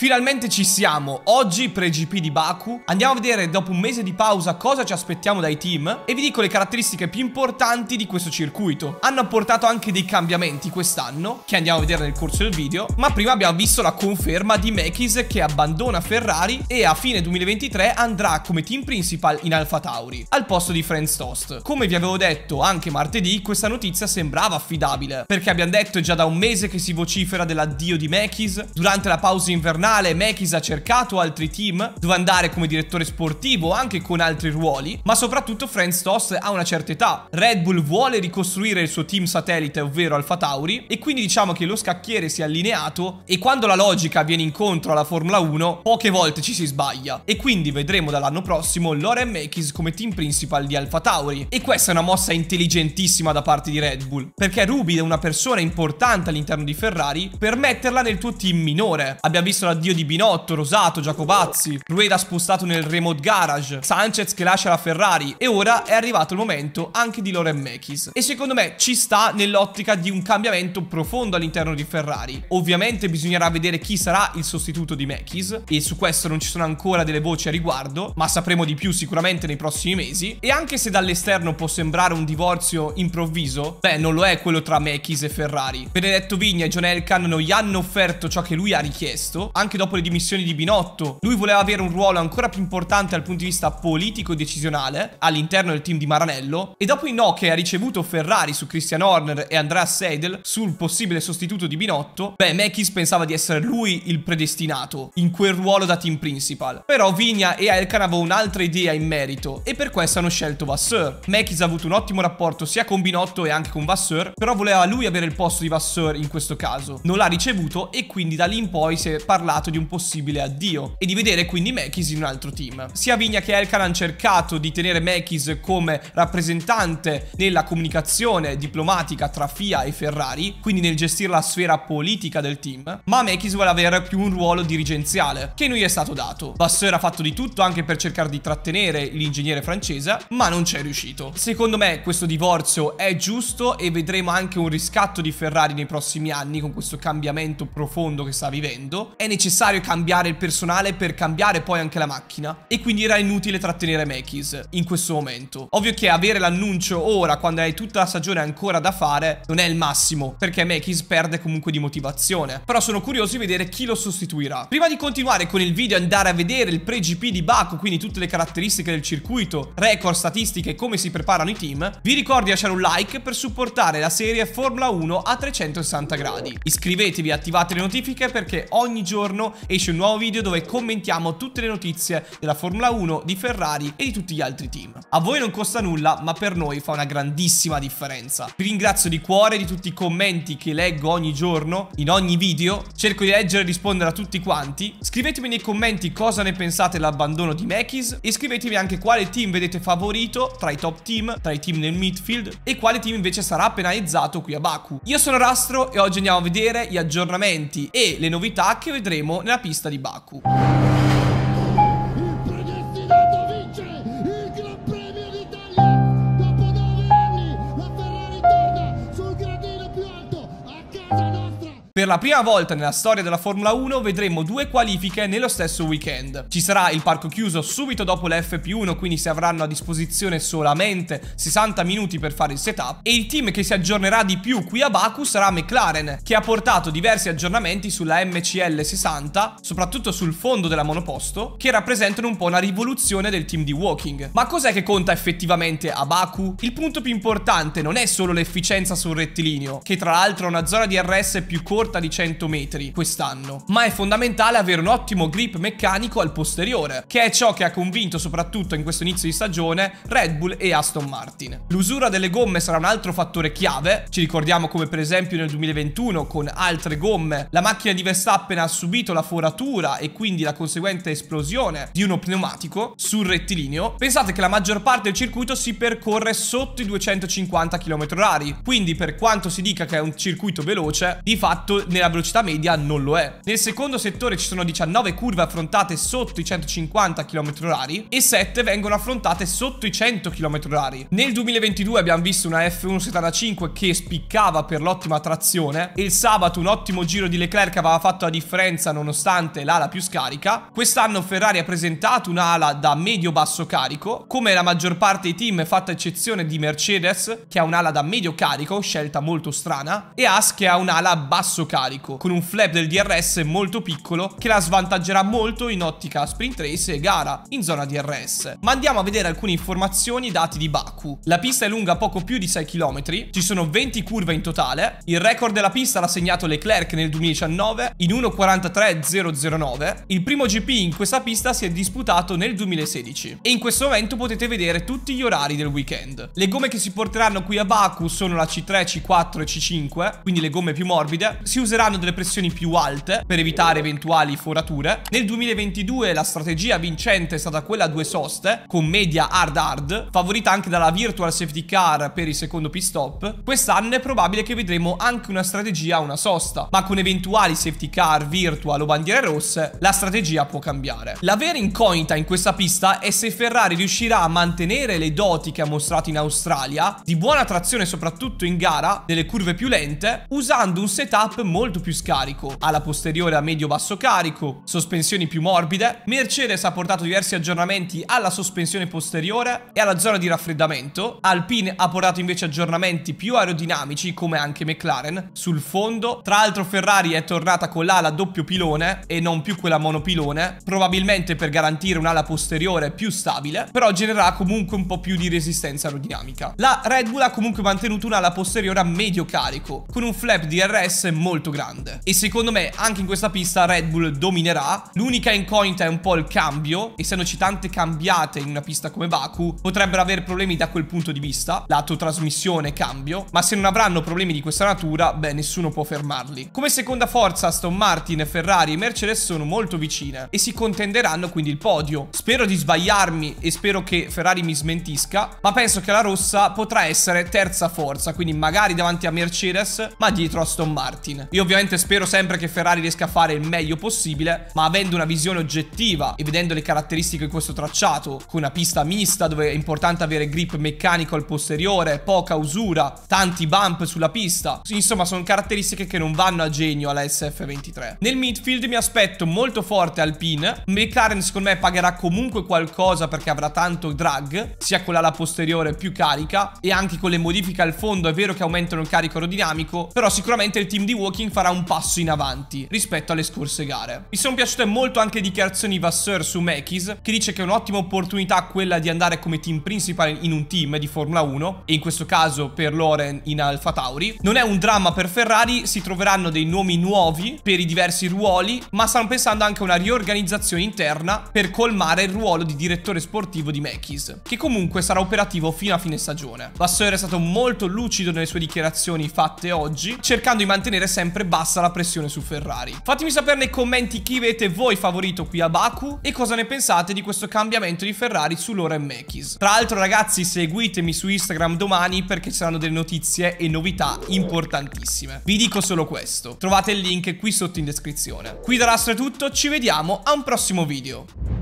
Finalmente ci siamo, oggi pre-GP di Baku Andiamo a vedere dopo un mese di pausa cosa ci aspettiamo dai team E vi dico le caratteristiche più importanti di questo circuito. Hanno apportato anche dei cambiamenti quest'anno Che andiamo a vedere nel corso del video Ma prima abbiamo visto la conferma di Mekis che abbandona Ferrari E a fine 2023 andrà come team principal in Alfa Tauri Al posto di Franz Tost. Come vi avevo detto anche martedì questa notizia sembrava affidabile Perché abbiamo detto già da un mese che si vocifera dell'addio di Mekis. Durante la pausa invernale finale Mekis ha cercato altri team dove andare come direttore sportivo anche con altri ruoli, ma soprattutto Franz Tost ha una certa età. Red Bull vuole ricostruire il suo team satellite, ovvero Alfa Tauri, e quindi diciamo che lo scacchiere si è allineato e quando la logica viene incontro alla Formula 1, poche volte ci si sbaglia. E quindi vedremo dall'anno prossimo Loren Mekis come team principal di Alfa Tauri. E questa è una mossa intelligentissima da parte di Red Bull, perché rubi da una persona importante all'interno di Ferrari per metterla nel tuo team minore. Abbiamo visto la l'addio di Binotto, Rosato, Giacobazzi, Rueda spostato nel remote garage, Sanchez che lascia la Ferrari e ora è arrivato il momento anche di Loren Mekis. E secondo me ci sta nell'ottica di un cambiamento profondo all'interno di Ferrari. Ovviamente bisognerà vedere chi sarà il sostituto di Mekis e su questo non ci sono ancora delle voci a riguardo, ma sapremo di più sicuramente nei prossimi mesi. E anche se dall'esterno può sembrare un divorzio improvviso, beh non lo è quello tra Mekis e Ferrari. Benedetto Vigna e John Elkan non gli hanno offerto ciò che lui ha richiesto, anche anche dopo le dimissioni di Binotto. Lui voleva avere un ruolo ancora più importante dal punto di vista politico e decisionale all'interno del team di Maranello. E dopo i no che ha ricevuto Ferrari su Christian Horner e Andrea Seidel sul possibile sostituto di Binotto, beh, Mekis pensava di essere lui il predestinato in quel ruolo da team principal. Però Vigna e Elkan avevano un'altra idea in merito e per questo hanno scelto Vasseur. Mekis ha avuto un ottimo rapporto sia con Binotto e anche con Vasseur, però voleva lui avere il posto di Vasseur in questo caso. Non l'ha ricevuto e quindi da lì in poi si è parlato parlato di un possibile addio e di vedere quindi Mekis in un altro team. Sia Vigna che Elkan hanno cercato di tenere Mekis come rappresentante nella comunicazione diplomatica tra FIA e Ferrari, quindi nel gestire la sfera politica del team, ma Mekis vuole avere più un ruolo dirigenziale, che non gli è stato dato. Vasseur ha fatto di tutto anche per cercare di trattenere l'ingegnere francese, ma non ci è riuscito. Secondo me questo divorzio è giusto e vedremo anche un riscatto di Ferrari nei prossimi anni con questo cambiamento profondo che sta vivendo. È necessario necessario cambiare il personale per cambiare poi anche la macchina e quindi era inutile trattenere Mekis in questo momento. Ovvio che avere l'annuncio ora quando hai tutta la stagione ancora da fare non è il massimo perché Mekis perde comunque di motivazione. Però sono curioso di vedere chi lo sostituirà. Prima di continuare con il video e andare a vedere il pre-GP di Baku, quindi tutte le caratteristiche del circuito, record, statistiche e come si preparano i team, vi ricordo di lasciare un like per supportare la serie Formula 1 a 360 gradi. Iscrivetevi e attivate le notifiche perché ogni giorno giorno esce un nuovo video dove commentiamo tutte le notizie della Formula 1, di Ferrari e di tutti gli altri team. A voi non costa nulla, ma per noi fa una grandissima differenza. Vi ringrazio di cuore di tutti i commenti che leggo ogni giorno, in ogni video. Cerco di leggere e rispondere a tutti quanti. Scrivetemi nei commenti cosa ne pensate dell'abbandono di Mekis e scrivetemi anche quale team vedete favorito tra i top team, tra i team nel midfield e quale team invece sarà penalizzato qui a Baku. Io sono Rastro e oggi andiamo a vedere gli aggiornamenti e le novità che vedremo nella pista di Baku. Per la prima volta nella storia della Formula 1 vedremo due qualifiche nello stesso weekend. Ci sarà il parco chiuso subito dopo l'FP1, quindi si avranno a disposizione solamente 60 minuti per fare il setup. E il team che si aggiornerà di più qui a Baku sarà McLaren, che ha portato diversi aggiornamenti sulla MCL 60, soprattutto sul fondo della monoposto, che rappresentano un po' una rivoluzione del team di walking. Ma cos'è che conta effettivamente a Baku? Il punto più importante non è solo l'efficienza sul rettilineo, che tra l'altro è una zona di RS più corta corta di 100 metri quest'anno, ma è fondamentale avere un ottimo grip meccanico al posteriore, che è ciò che ha convinto soprattutto in questo inizio di stagione Red Bull e Aston Martin. L'usura delle gomme sarà un altro fattore chiave, ci ricordiamo come per esempio nel 2021 con altre gomme la macchina di Verstappen ha subito la foratura e quindi la conseguente esplosione di uno pneumatico sul rettilineo, pensate che la maggior parte del circuito si percorre sotto i 250 km h quindi per quanto si dica che è un circuito veloce, di fatto nella velocità media non lo è. Nel secondo settore ci sono 19 curve affrontate sotto i 150 km/h e 7 vengono affrontate sotto i 100 km/h. Nel 2022 abbiamo visto una F175 che spiccava per l'ottima trazione e il sabato un ottimo giro di Leclerc aveva fatto la differenza nonostante l'ala più scarica. Quest'anno Ferrari ha presentato un'ala da medio-basso carico, come la maggior parte dei team fatta eccezione di Mercedes che ha un'ala da medio carico, scelta molto strana, e Haas che ha un'ala a basso carico, con un flap del DRS molto piccolo che la svantaggerà molto in ottica sprint race e gara in zona DRS. Ma andiamo a vedere alcune informazioni dati di Baku. La pista è lunga poco più di 6 km, ci sono 20 curve in totale, il record della pista l'ha segnato Leclerc nel 2019 in 1.43.009, il primo GP in questa pista si è disputato nel 2016 e in questo momento potete vedere tutti gli orari del weekend. Le gomme che si porteranno qui a Baku sono la C3, C4 e C5, quindi le gomme più morbide, si useranno delle pressioni più alte per evitare eventuali forature. Nel 2022 la strategia vincente è stata quella a due soste, con media hard hard, favorita anche dalla virtual safety car per il secondo pit stop. Quest'anno è probabile che vedremo anche una strategia a una sosta, ma con eventuali safety car virtual o bandiere rosse, la strategia può cambiare. La vera incognita in questa pista è se Ferrari riuscirà a mantenere le doti che ha mostrato in Australia, di buona trazione soprattutto in gara, delle curve più lente, usando un setup molto più scarico, alla posteriore a medio-basso carico, sospensioni più morbide, Mercedes ha portato diversi aggiornamenti alla sospensione posteriore e alla zona di raffreddamento, Alpine ha portato invece aggiornamenti più aerodinamici come anche McLaren sul fondo, tra l'altro Ferrari è tornata con l'ala doppio pilone e non più quella monopilone, probabilmente per garantire un'ala posteriore più stabile, però genererà comunque un po' più di resistenza aerodinamica. La Red Bull ha comunque mantenuto un'ala posteriore a medio carico, con un flap di RS molto grande. E secondo me anche in questa pista Red Bull dominerà. L'unica incognita è un po' il cambio, essendoci tante cambiate in una pista come Baku, potrebbero avere problemi da quel punto di vista, lato trasmissione cambio, ma se non avranno problemi di questa natura, beh, nessuno può fermarli. Come seconda forza Aston Martin, Ferrari e Mercedes sono molto vicine e si contenderanno quindi il podio. Spero di sbagliarmi e spero che Ferrari mi smentisca, ma penso che la rossa potrà essere terza forza, quindi magari davanti a Mercedes, ma dietro a Aston Martin. Io ovviamente spero sempre che Ferrari riesca a fare il meglio possibile, ma avendo una visione oggettiva e vedendo le caratteristiche di questo tracciato, con una pista mista dove è importante avere grip meccanico al posteriore, poca usura, tanti bump sulla pista, insomma sono caratteristiche che non vanno a genio alla SF23. Nel midfield mi aspetto molto forte Alpine, McLaren secondo me pagherà comunque qualcosa perché avrà tanto drag, sia con l'ala posteriore più carica e anche con le modifiche al fondo. È vero che aumentano il carico aerodinamico, però sicuramente il team di Walking farà un passo in avanti rispetto alle scorse gare. Mi sono piaciute molto anche dichiarazioni Vasseur su Mekis, che dice che è un'ottima opportunità quella di andare come team principal in un team di Formula 1, e in questo caso per Loren in Alfa Tauri. Non è un dramma per Ferrari, si troveranno dei nomi nuovi per i diversi ruoli, ma stanno pensando anche a una riorganizzazione interna per colmare il ruolo di direttore sportivo di Mekis, che comunque sarà operativo fino a fine stagione. Vasseur è stato molto lucido nelle sue dichiarazioni fatte oggi, cercando di mantenere sempre bassa la pressione su Ferrari. Fatemi sapere nei commenti chi avete voi favorito qui a Baku e cosa ne pensate di questo cambiamento di Ferrari su loro e Mekis. Tra l'altro ragazzi seguitemi su Instagram domani perché ci saranno delle notizie e novità importantissime. Vi dico solo questo, trovate il link qui sotto in descrizione. Qui da Rastro è tutto, ci vediamo a un prossimo video.